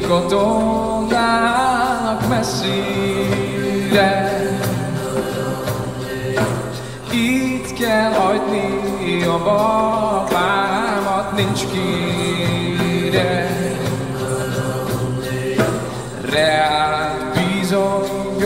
katonának messzire. Itt kell hagyni a babámat, nincs kire. Reált bizony